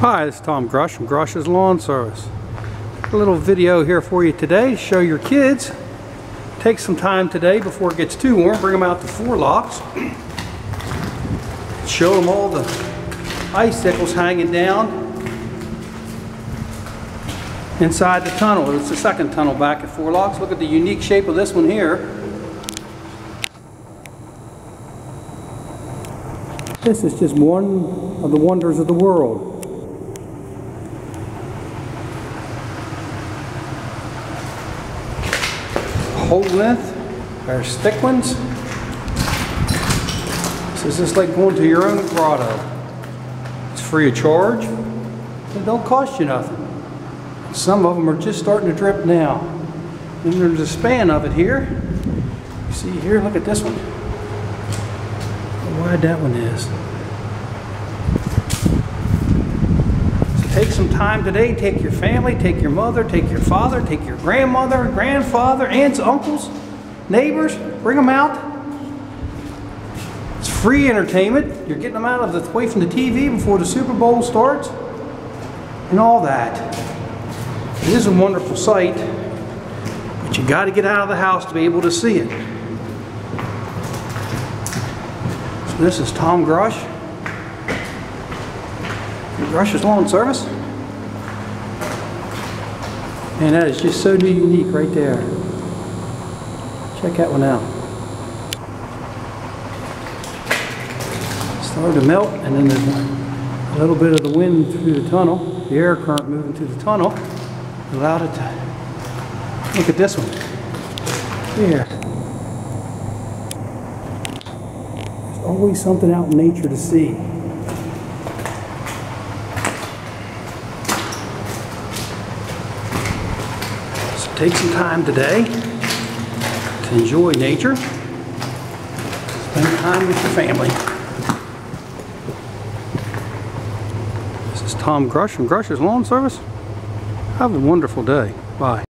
Hi, this is Tom Grosh from Grosh's Lawn Service. A little video here for you today to show your kids. Take some time today before it gets too warm, bring them out to Four Locks. Show them all the icicles hanging down inside the tunnel. It's the second tunnel back at Four Locks. Look at the unique shape of this one here. This is just one of the wonders of the world. Whole length, there's thick ones. This is like going to your own grotto. It's free of charge. It don't cost you nothing. Some of them are just starting to drip now. And there's a span of it here. You see here, look at this one. Wide that one is. Take some time today, take your family, take your mother, take your father, take your grandmother, grandfather, aunts, uncles, neighbors, bring them out. It's free entertainment. You're getting them out of the away from the TV before the Super Bowl starts and all that. It is a wonderful sight, but you got to get out of the house to be able to see it. So this is Tom Grosh. Grosh's Lawn Service. And that is just so new unique right there. Check that one out. Started to melt and then there's a little bit of the wind through the tunnel, the air current moving through the tunnel allowed it to look at this one here there's always something out in nature to see take some time today to enjoy nature spend time with your family this is Tom Grosh from Grosh's Lawn Service have a wonderful day. Bye.